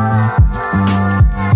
Música